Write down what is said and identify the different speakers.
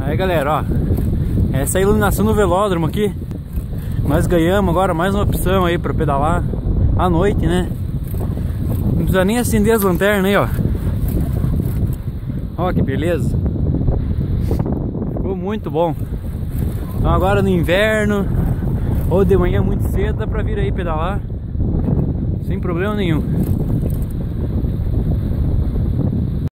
Speaker 1: Aí galera, ó. Essa é a iluminação do velódromo aqui. Nós ganhamos agora mais uma opção aí pra pedalar À noite, né? Não precisa nem acender as lanternas aí, ó. Ó que beleza. Ficou muito bom. Então agora no inverno Ou de manhã muito cedo Dá pra vir aí pedalar Sem problema nenhum.